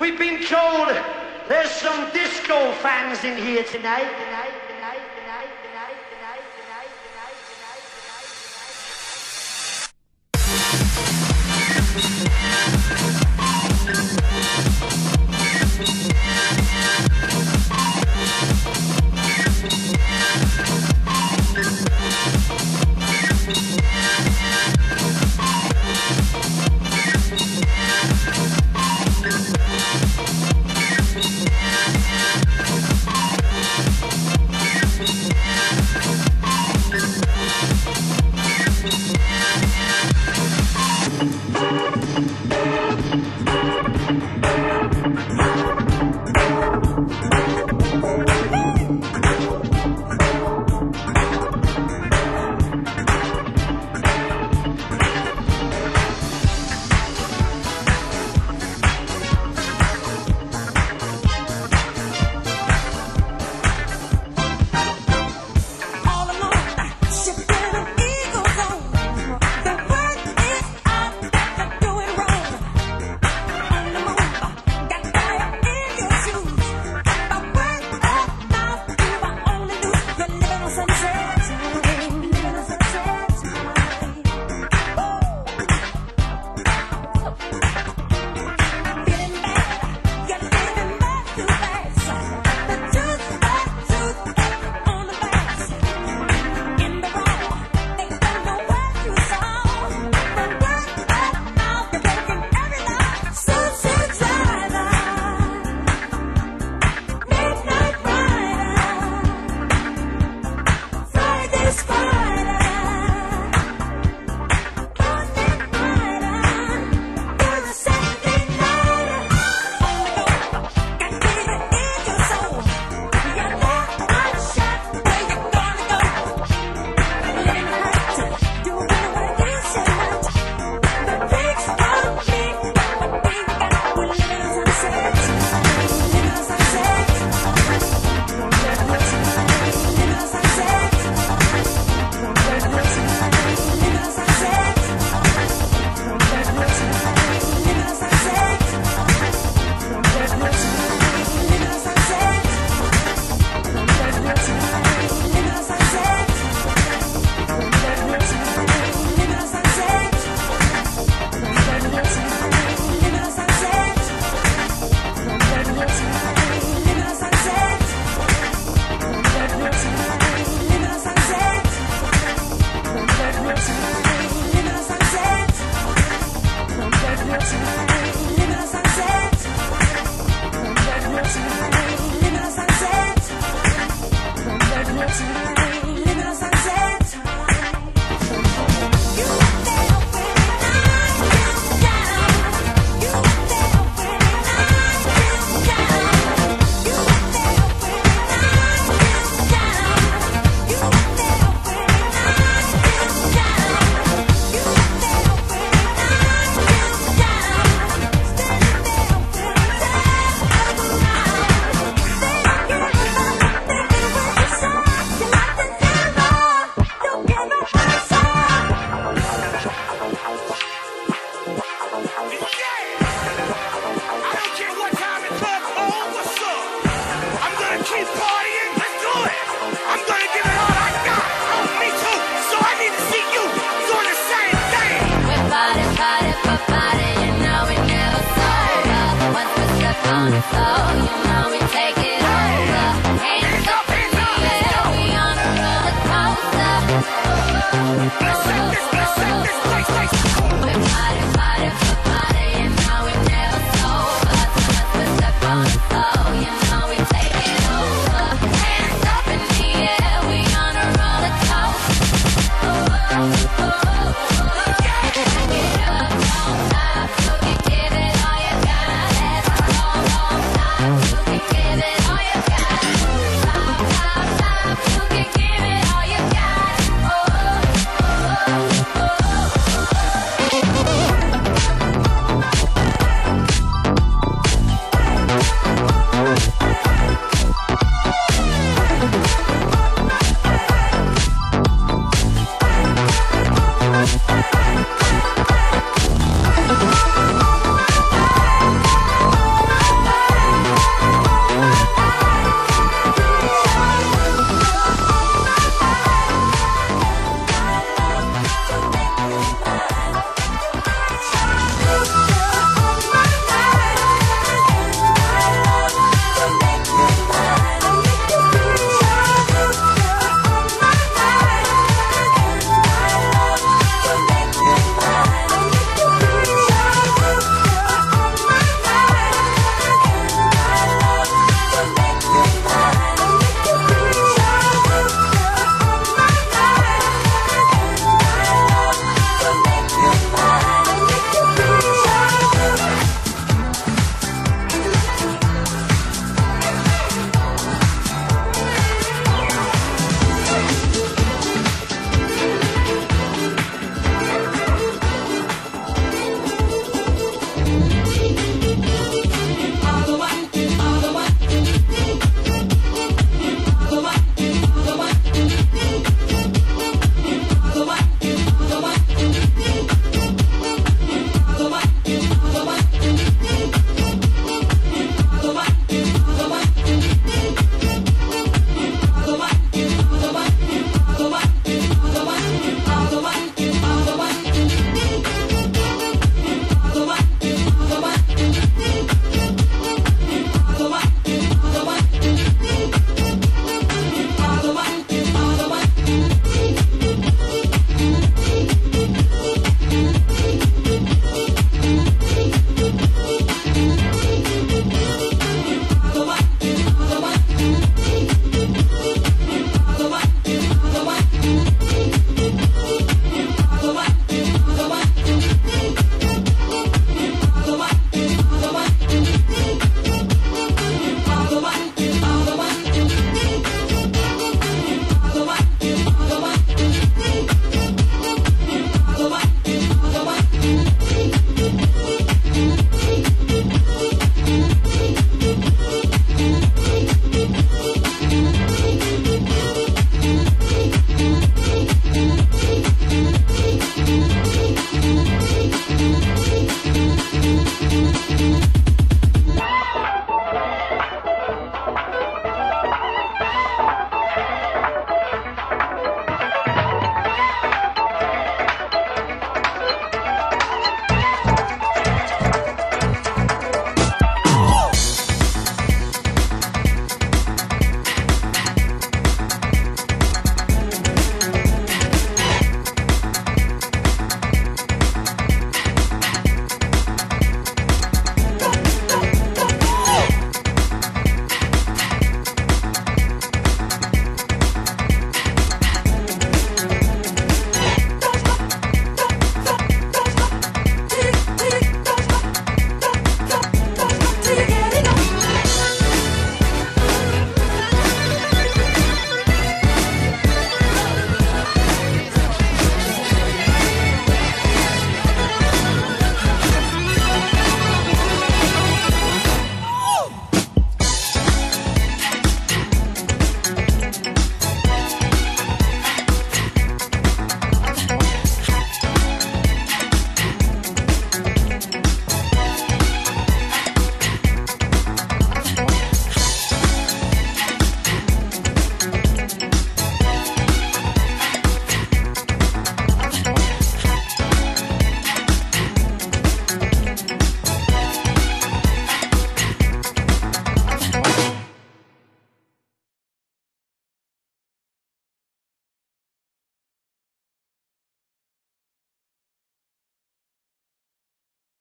We've been told there's some disco fans in here tonight. tonight.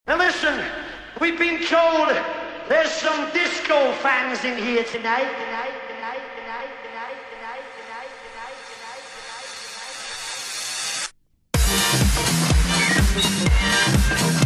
Now listen, we've been told there's some disco fans in here tonight. tonight, tonight, tonight, tonight, tonight, tonight, tonight, tonight, tonight, tonight, tonight.